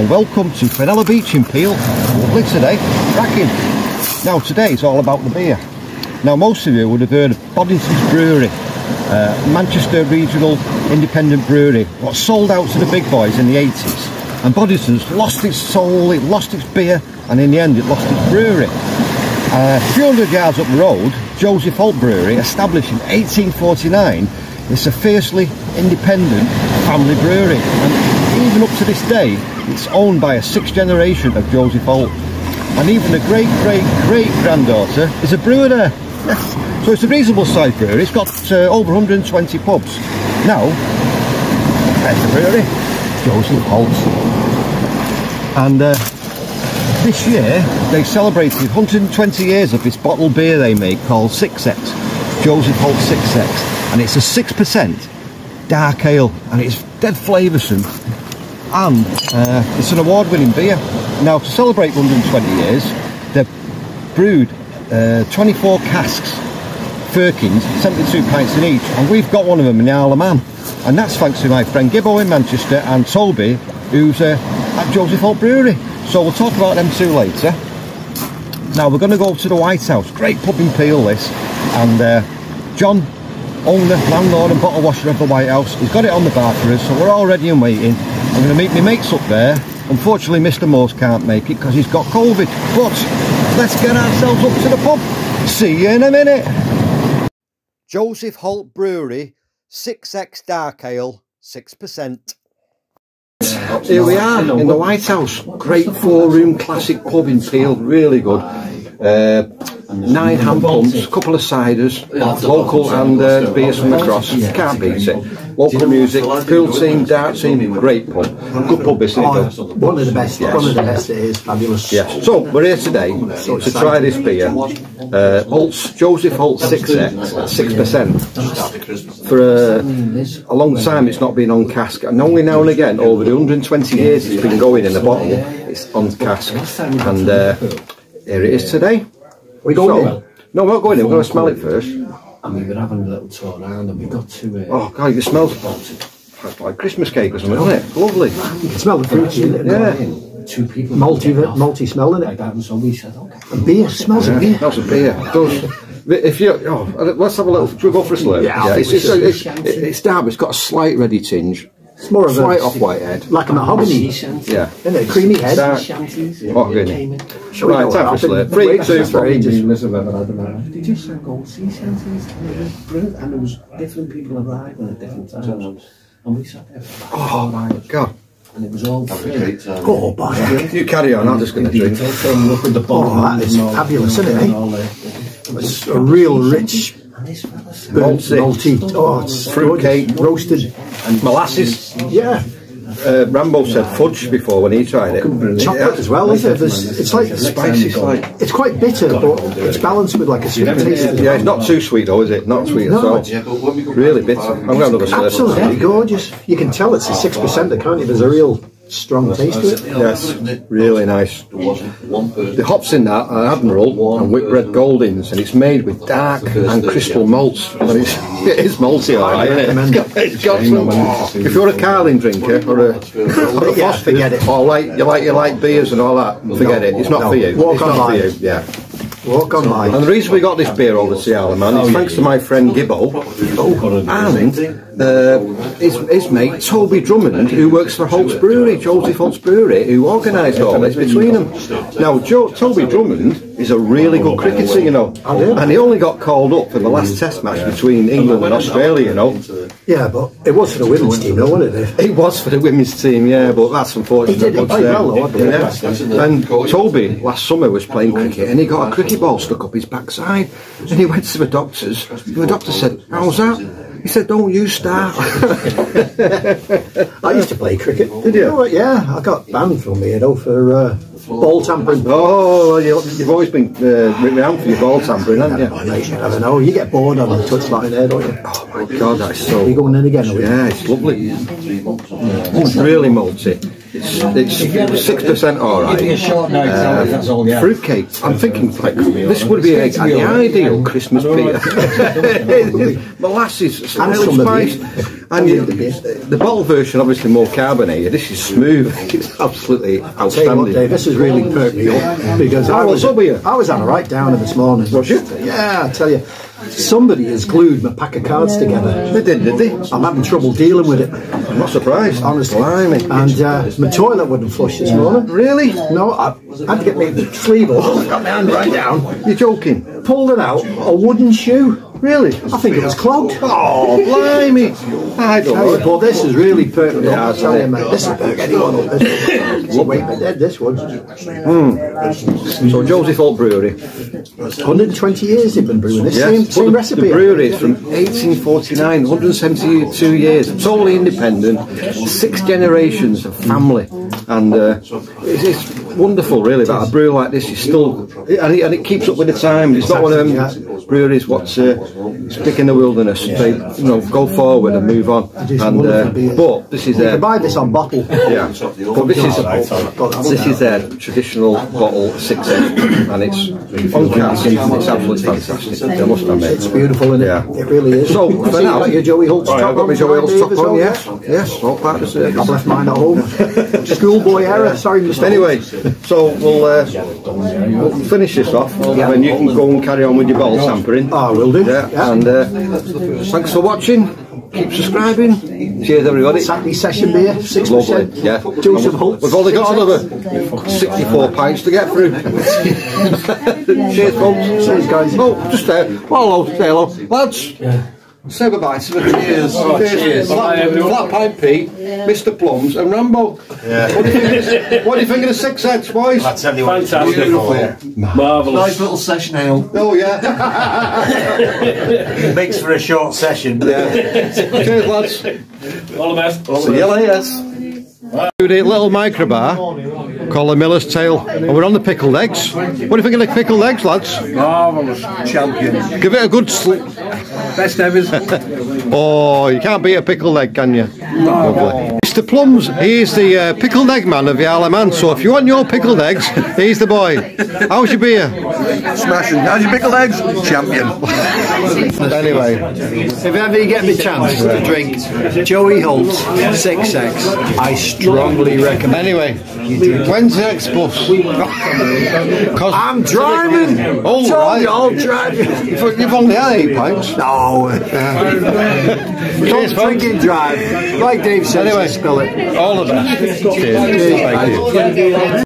and welcome to Fenella Beach in Peel. Lovely today, cracking. Now today is all about the beer. Now most of you would have heard of Boddington's Brewery, uh, Manchester regional independent brewery, what sold out to the big boys in the 80s. And Boddington's lost its soul, it lost its beer, and in the end it lost its brewery. Uh, a few hundred yards up the road, Joseph Holt Brewery, established in 1849, it's a fiercely independent family brewery and even up to this day it's owned by a sixth generation of Joseph Holt. And even the great great great granddaughter is a brewer there. Yes. so it's a reasonable sized brewery. It's got uh, over 120 pubs. Now there's the brewery. Joseph Holt. And uh, this year they celebrated 120 years of this bottled beer they make called 6X Joseph Holt 6X and it's a 6% dark ale. And it's dead flavoursome and uh, it's an award-winning beer. Now to celebrate 120 years they've brewed uh, 24 casks firkins, 72 pints in each and we've got one of them in the Isle of Man and that's thanks to my friend Gibbo in Manchester and Toby who's uh, at Joseph Holt Brewery so we'll talk about them two later now we're going to go to the White House great pub in Peel this and uh, John owner, landlord and bottle washer of the White House. He's got it on the bar for us, so we're all ready and waiting. I'm going to meet my mates up there. Unfortunately, Mr. Morse can't make it because he's got COVID. But let's get ourselves up to the pub. See you in a minute. Joseph Holt Brewery, 6X Dark Ale, 6%. Here we are in the White House. Great four-room classic pub in Peel. Really good. Uh, nine hand pumps, a couple of ciders, local and uh, beers from across. Can't beat it. Local music, pool team, dart team, great pub. Good pub, isn't it? Oh, one of the best. Yes. One of the best. It is fabulous. Yes. So we're here today to try this beer. Uh, Holt's Joseph Holt Six six percent. For uh, a long time, it's not been on cask, and only now and again, over the 120 years it's been going in the bottle, it's on cask. And uh, here it is today. We going so, in? No, we're not going in. We're going to smell it first. And we were having a little tour around and we got to... Uh, oh, God, it smells it's like Christmas cake or something, doesn't it? Lovely. You can smell the fruit. Yeah. Two people... Multi, multi smell in it. Like that, and so we said, okay. And beer, smells yeah, of beer. Smells of beer. It does. If you, oh, let's have a little. Should we go for a slurp? Yeah, yeah it's, it's, it's, it's, it's dark. It's got a slight reddy tinge. It's more of a slight off-white head, like a mahogany. Yeah, isn't it? Creamy head. Dark mahogany. Right, time for slurp. Three, two, three. They just sang old sea shanties, and it was brilliant. And there was different people arriving at different times, and we sat there. For oh my god! And it was all free. Oh, boy. You carry on. I'm just going to drink. Oh, that is fabulous, isn't it? Eh? It's a real rich Malty. Malty. Oh, it's Fruitcake. Roasted. And molasses. Yeah. Uh, Rambo said fudge before when he tried it. Chocolate as well, isn't it? There's, it's like spicy, like it's quite bitter, but it's balanced with like a sweet taste. Yeah, it's not too sweet though, is it? Not sweet no. at all. Really bitter. I'm going to have another Absolutely gorgeous. You can tell it's a six percent. Can't you? There's a real strong taste to it. Yes, really nice. The hops in that are Admiral and Whitbread Goldings, and it's made with dark and crystal malts. And it's, it is malty, all right. It's got, it's got some, if you're a Carling drinker or a, or a yeah, forget it. or like you like you like beers and all that, forget it. It's not for you. Walk it's on not for you. Yeah. Walk on by. And the reason we got this beer over to of Man is thanks to my friend Gibbo and uh, his, his mate Toby Drummond, who works for Holt's Brewery, Joseph Holt's Brewery, who organised all this between them. Now, Joe, Toby Drummond is a really good cricketer, you know, and he only got called up for the last Test match between England and Australia, you know. Yeah, but it was for the women's team, though, wasn't it? It was for the women's team, yeah, but that's unfortunate. He did it but, uh, well, though, I believe. yeah. And Toby last summer was playing cricket, and he got a cricket ball stuck up his backside, and he went to the doctors. And the doctor said, "How's that?" He said, "Don't you start." I used to play cricket. Did you? Oh, yeah, I got banned from here though for uh, ball tampering. Oh, you, have always been uh, written around for your ball tampering, haven't you? Oh, I don't know. You get bored on the touchline in there, don't you? Oh my God, that's so. Are you going in again? Are we? Yeah, it's lovely. It's really malty. It's it's six percent all right. Uh, that's all, yeah. Fruitcake. I'm thinking like this would be a, the ideal Christmas beer. Molasses, And some spice. And you, the bottle version, obviously more carbonated. This is smooth. It's absolutely you what, outstanding. Dave, this has really perked me up because I was up with you? I was on a right downer this morning. Was you? Yeah, I tell you, somebody has glued my pack of cards together. They did, did they? I'm having trouble dealing with it, I'm not surprised. honestly. Blimey. And uh, my toilet wouldn't flush this morning. Really? No, I had to get my sleeve off, got my hand right down, You're joking? pulled it out, a wooden shoe. Really? I think it was clogged. Oh, blimey. I don't Tell you, know. but this is really perked me Yeah. I tell you, mate, this will perk anyone up. This will wait this one. So Joseph Holt Brewery. 120 years they've been brewing this. Yeah. Same, same the, recipe. The brewery is from 1849, 172 years, totally independent, six generations of family, and uh, it's, it's wonderful, really. That a brewery like this is still, and it, and it keeps up with the times. It's not one of them breweries what's uh, stick in the wilderness. They, you know, go forward and move on. And uh, but this is You uh, can buy this on bottle. yeah, but this is this is their traditional bottle six and it's on cask. It's absolutely fantastic. I must admit. It's beautiful, isn't it? Yeah. It really is. So, So, for you now- your Joey Holt's top I've got my Joey tonight, Holt's top on, yes, yes, all part of the service. I've left mine at home. Schoolboy error. Sorry, Mr. Anyway, so we'll, uh, we'll finish this off, and you can go and carry on with your bottle sampling. Oh, will do. Yeah, Yeah. and uh, thanks for watching. Keep subscribing. Cheers, everybody. Saturday session beer, six Lovely, percent. yeah. Joseph Holt's. We've only got another 64 pints to get through. Cheers, folks. Cheers, guys. Oh, just there. Well, hello, say hello. Lads, say goodbye to the cheers. cheers. Oh, flat, Flat Pipe Pete, Mr. Plums, and Rambo. Yeah. What do you think of the, what do you think of the six X, boys? I tell you what, Fantastic. beautiful. Marvellous. Nice little session ale. Oh, yeah. Makes for a short session. yeah. Cheers, lads. All the best. See you later. A little microbar called the Miller's Tail, and we're on the pickled eggs. What do you think of the pickled eggs, lads? Marvellous champion. Give it a good sl- Best ever. Oh, you can't beat a pickle leg, can you? Lovely. Mr. Plums, he's the uh, pickled egg man of the Isle of Man, so if you want your pickled eggs, he's the boy. How's your beer? Smashing. How's your pickled eggs? Champion. Anyway, If ever you get the chance to drink Joey Holt's Six X, I strongly recommend. anyway, when's the next bus? 'Cause- I'm driving. Oh, Told right. you, I'll drive. You've you've only had eight pints. No, Cheers, don't folks. drink and drive. Like Dave said, Anyway. Spill it. All the best. Cheers. Thank you.